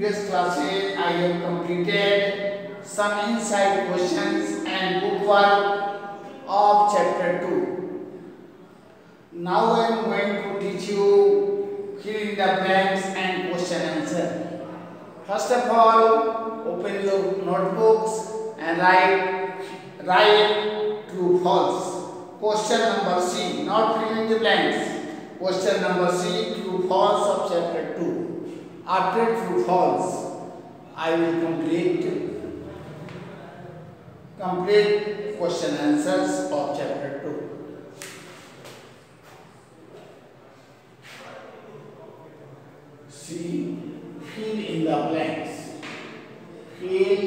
previous classes I have completed some inside questions and bookwork of chapter 2. Now I am going to teach you fill in the blanks and question answer. First of all, open your notebooks and write write true false. Question number C, not fill in the blanks. Question number C, true false of chapter 2. After true false, I will complete complete question answers of chapter 2. See, fill in the blanks. Fill,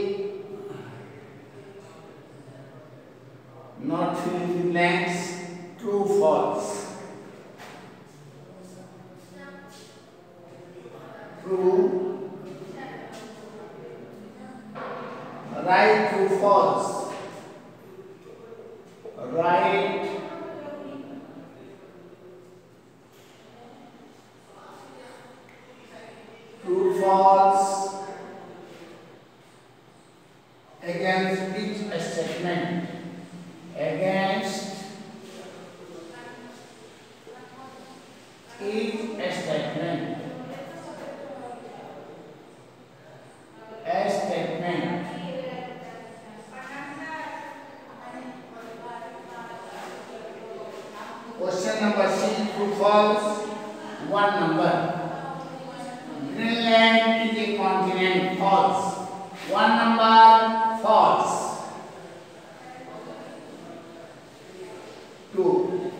not fill in the blanks, true, false. True, right, true, false. Right, true, 2.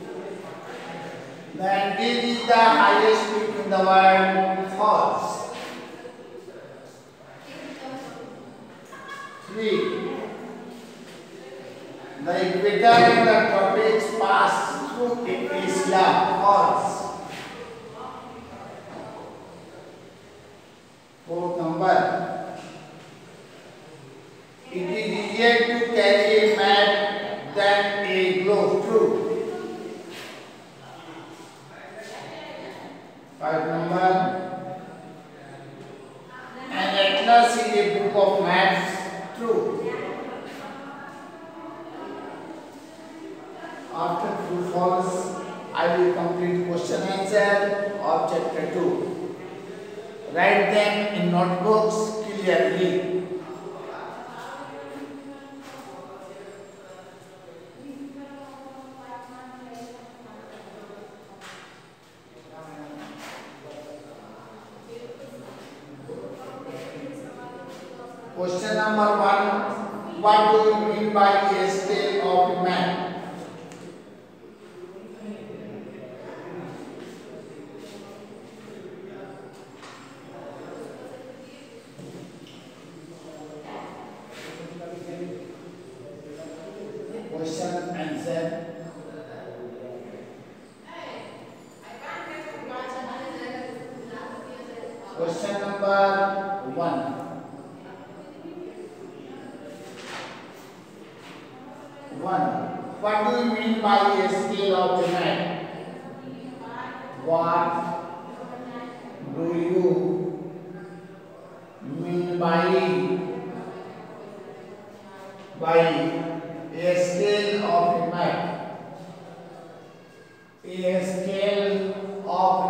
That this is the highest peak in the world, false. 3. The equator and the tropics pass through Isla, false. Fourth number. It is easier to carry armado by by a scale of a man? A scale of.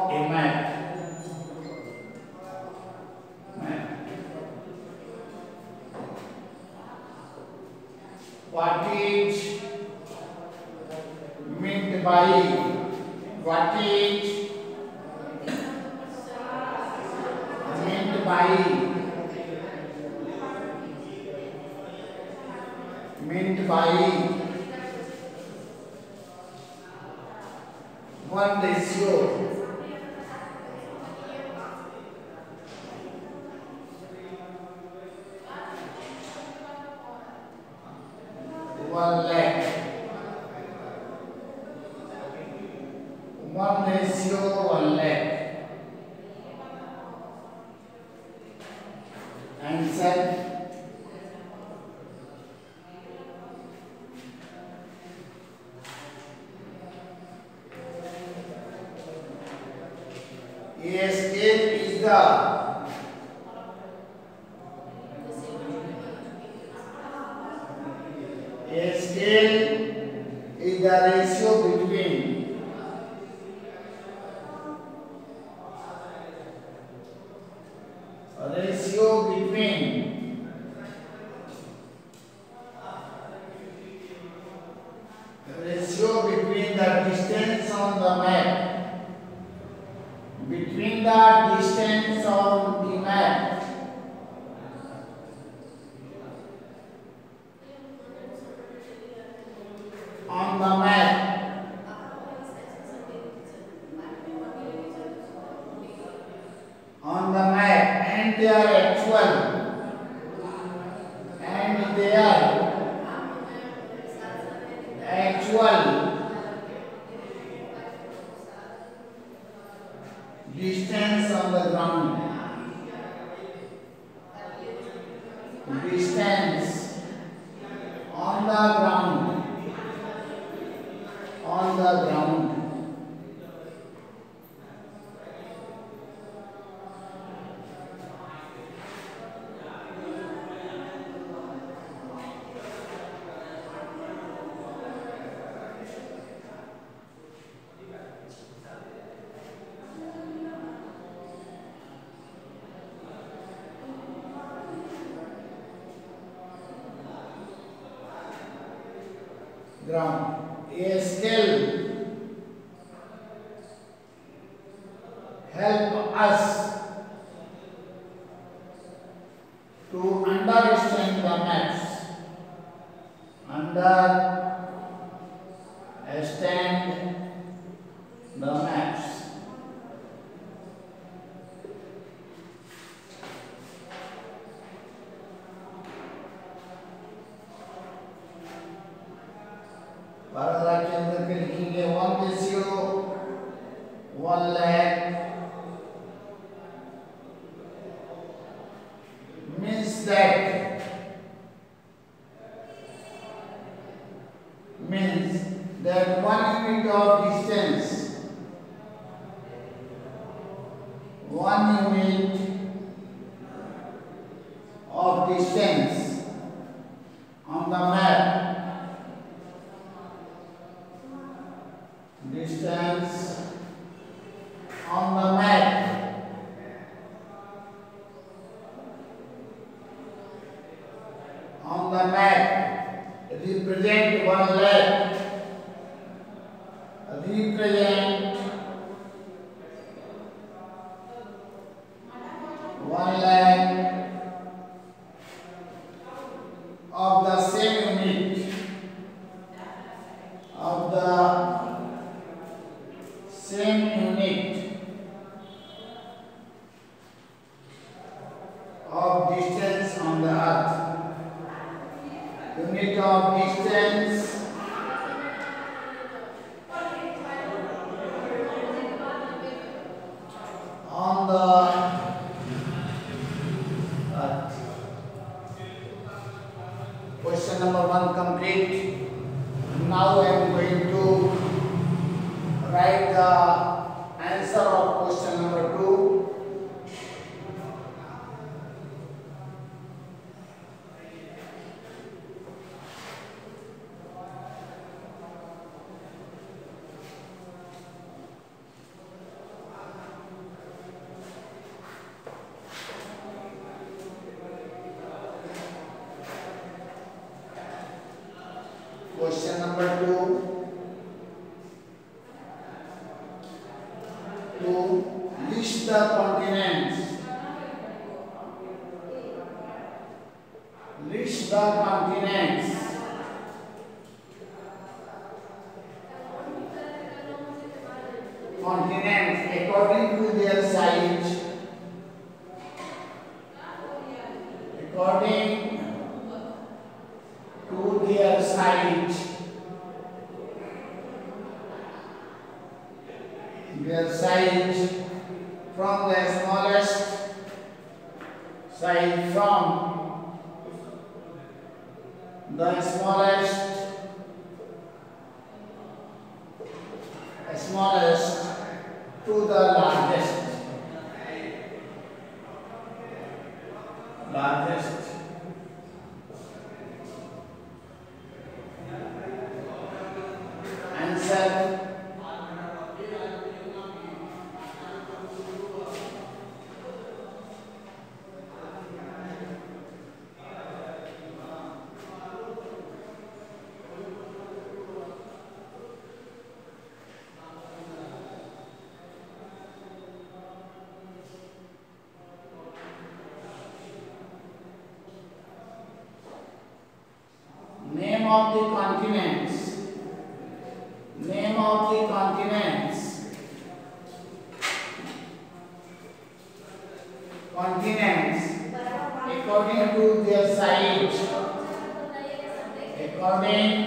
What is meant by what is meant by meant by one ratio es Él y daréis sobre here at 12. drum. A scale Krishna Make up silent. We are silent from the smallest side from the smallest smallest to the largest largest of the continents. Name of the continents. Continents. According to their size. According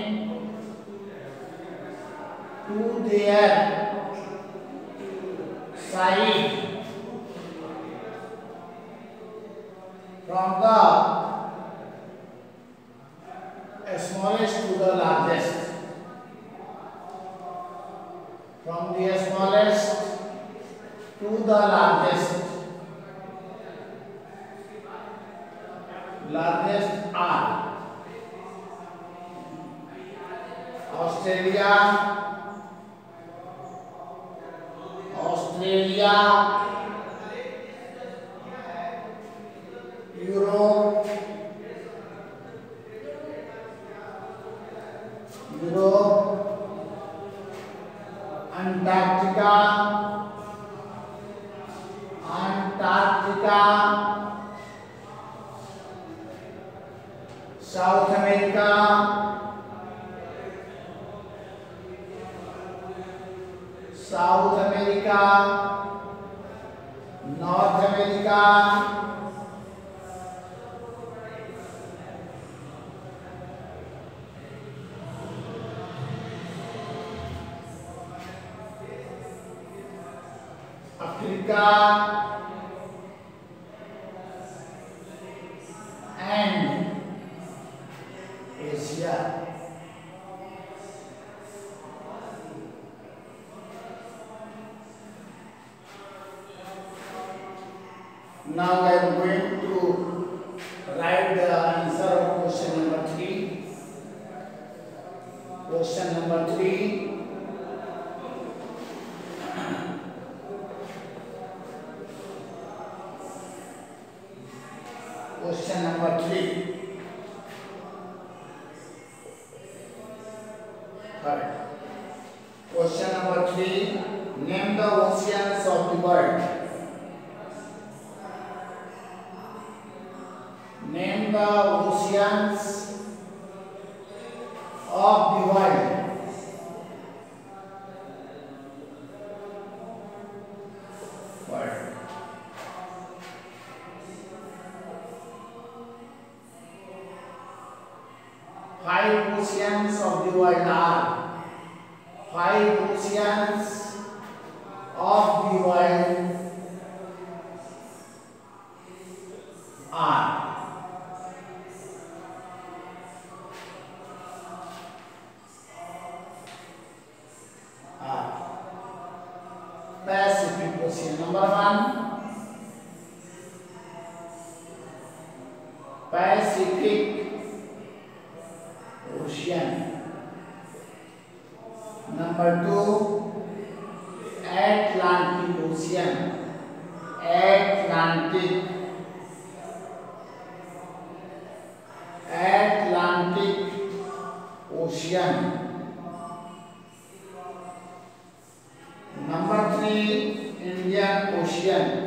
to their size. From the Euro aplicar Correct. Question number three. Name the oceans of the world. ocean. Number three, Indian Ocean.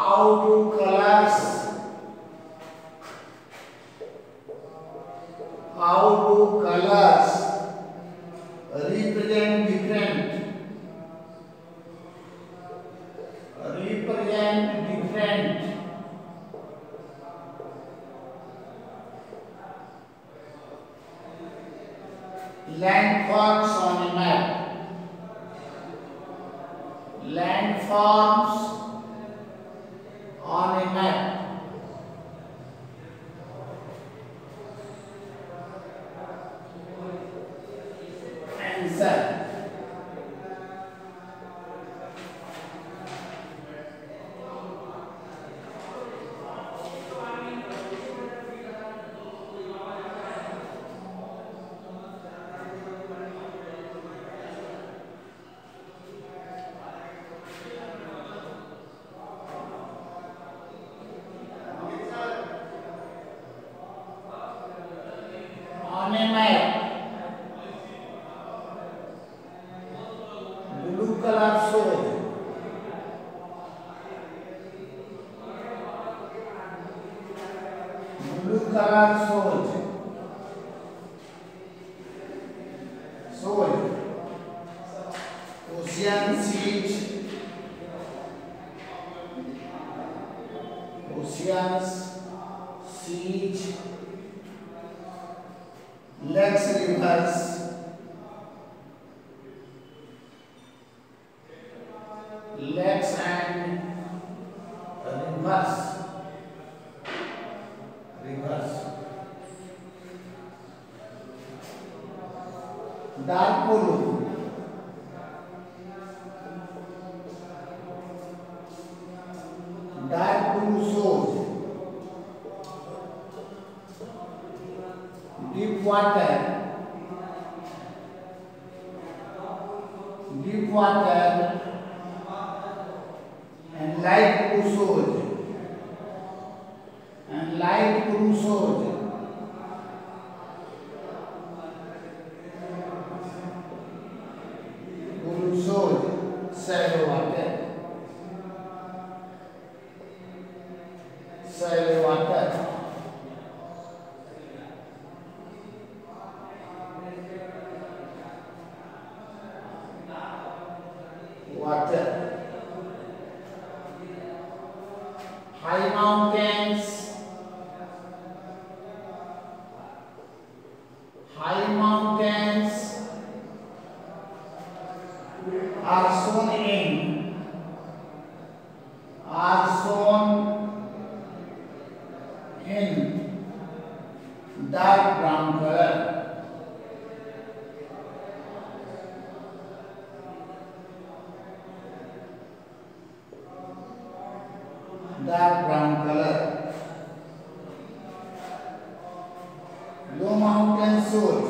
how to collapse how to colors represent different. Represent different. Landforms on a map. Landforms said. do caralho como dark brown color. Low mountain soul.